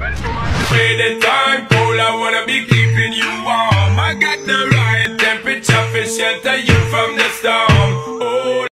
Way the time cold, I wanna be keeping you warm. I got the right temperature for shelter you from the storm.